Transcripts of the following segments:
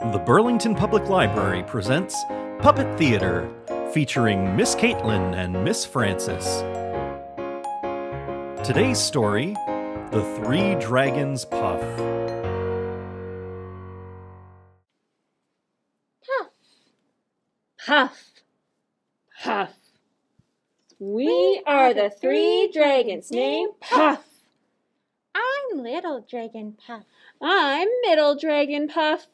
The Burlington Public Library presents Puppet Theater, featuring Miss Caitlin and Miss Frances. Today's story The Three Dragons Puff. Puff. Puff. Puff. We are the three dragons named Puff. I'm Little Dragon Puff. I'm Middle Dragon Puff.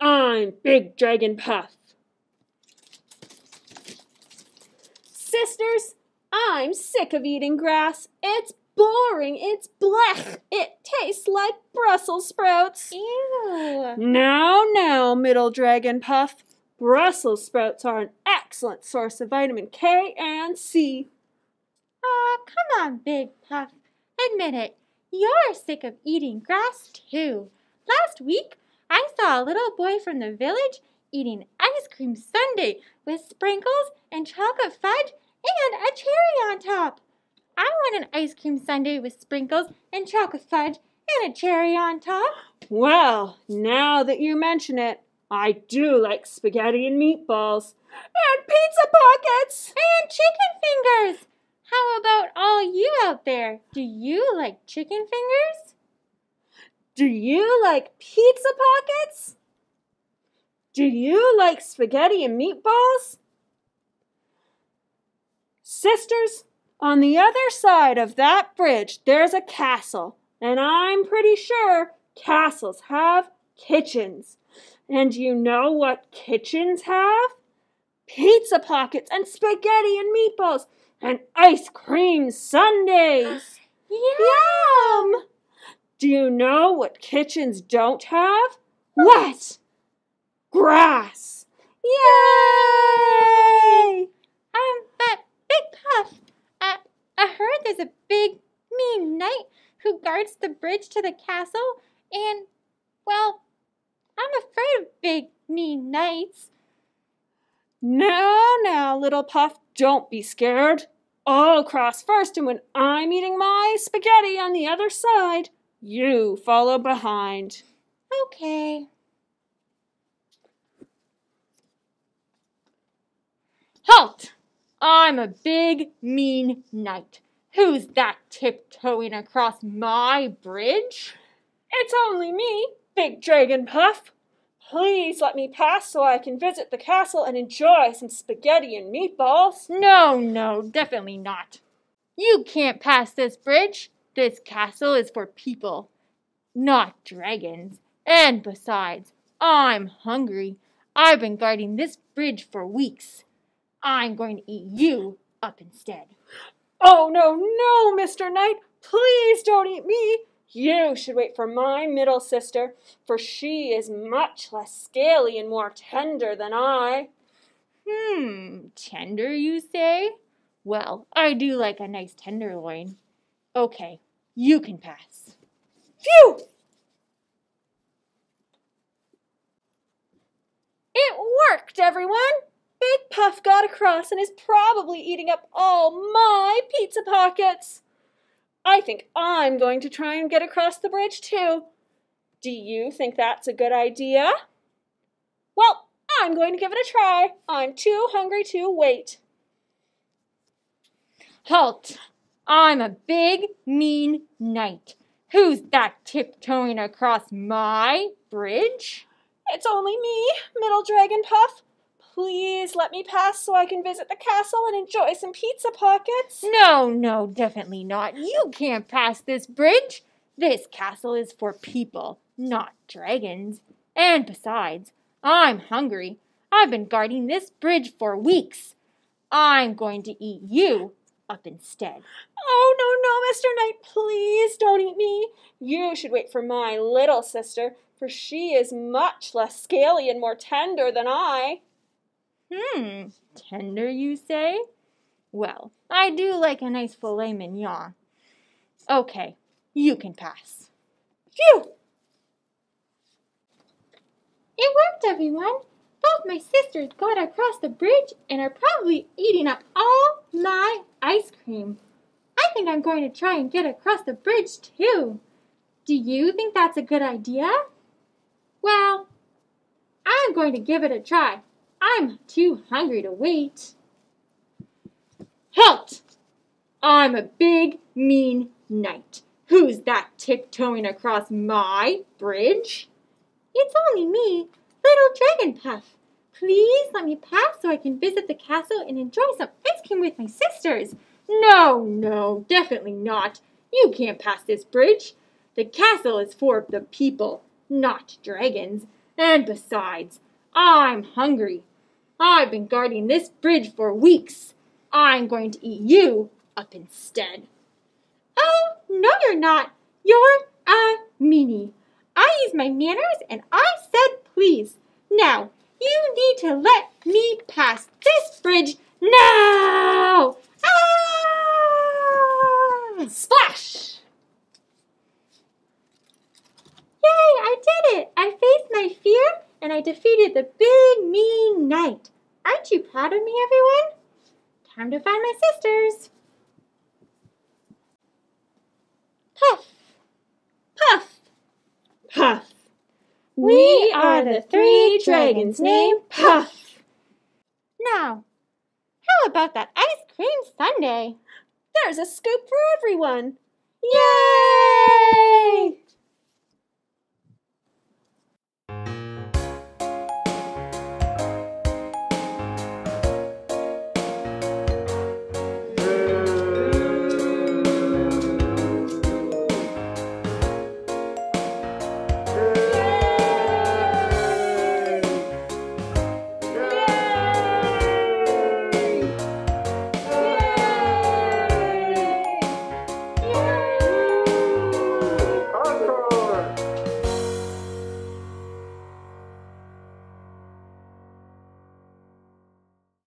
I'm Big Dragon Puff. Sisters, I'm sick of eating grass. It's boring. It's blech. It tastes like Brussels sprouts. Ew. Now, now, Middle Dragon Puff. Brussels sprouts are an excellent source of vitamin K and C. Aw, come on, Big Puff. Admit it. You're sick of eating grass, too. Last week, I saw a little boy from the village eating ice cream sundae with sprinkles and chocolate fudge and a cherry on top. I want an ice cream sundae with sprinkles and chocolate fudge and a cherry on top. Well, now that you mention it, I do like spaghetti and meatballs. And pizza pockets! And chicken fingers! How about all you out there? Do you like chicken fingers? Do you like pizza pockets? Do you like spaghetti and meatballs? Sisters, on the other side of that bridge, there's a castle, and I'm pretty sure castles have kitchens. And you know what kitchens have? Pizza pockets and spaghetti and meatballs and ice cream sundaes. Yum! Do you know what kitchens don't have? What? Grass. Yay! Um, but Big Puff, I, I heard there's a big, mean knight who guards the bridge to the castle, and, well, I'm afraid of big, mean knights. Now, now, little Puff, don't be scared. I'll cross first, and when I'm eating my spaghetti on the other side, you follow behind. Okay. Halt! I'm a big, mean knight. Who's that tiptoeing across my bridge? It's only me, Big Dragon Puff. Please let me pass so I can visit the castle and enjoy some spaghetti and meatballs. No, no, definitely not. You can't pass this bridge. This castle is for people, not dragons. And besides, I'm hungry. I've been guarding this bridge for weeks. I'm going to eat you up instead. Oh, no, no, Mr. Knight. Please don't eat me. You should wait for my middle sister, for she is much less scaly and more tender than I. Hmm, tender, you say? Well, I do like a nice tenderloin. Okay, you can pass. Phew! It worked, everyone! Big Puff got across and is probably eating up all my pizza pockets. I think I'm going to try and get across the bridge too. Do you think that's a good idea? Well, I'm going to give it a try. I'm too hungry to wait. Halt! I'm a big, mean knight. Who's that tiptoeing across my bridge? It's only me, Middle Dragon Puff. Please let me pass so I can visit the castle and enjoy some pizza pockets. No, no, definitely not. You can't pass this bridge. This castle is for people, not dragons. And besides, I'm hungry. I've been guarding this bridge for weeks. I'm going to eat you up instead. Oh, no, no, Mr. Knight, please don't eat me. You should wait for my little sister, for she is much less scaly and more tender than I. Hmm, tender, you say? Well, I do like a nice filet mignon. Okay, you can pass. Phew! It worked, everyone. Both my sisters got across the bridge and are probably eating up all my cream. I think I'm going to try and get across the bridge too. Do you think that's a good idea? Well, I'm going to give it a try. I'm too hungry to wait. Halt! I'm a big, mean knight. Who's that tiptoeing across my bridge? It's only me, little Dragon Puff. Please let me pass so I can visit the castle and enjoy some ice cream with my sisters. No, no, definitely not. You can't pass this bridge. The castle is for the people, not dragons. And besides, I'm hungry. I've been guarding this bridge for weeks. I'm going to eat you up instead. Oh, no, you're not. You're a meanie. I use my manners and I said please. Now, you need to let me pass this bridge now! Ah! Ah! Splash! Yay, I did it! I faced my fear and I defeated the big mean knight. Aren't you proud of me, everyone? Time to find my sisters. Puff! Puff! Puff. We are the three dragons named Puff. Now, how about that ice cream sundae? There's a scoop for everyone. Yay!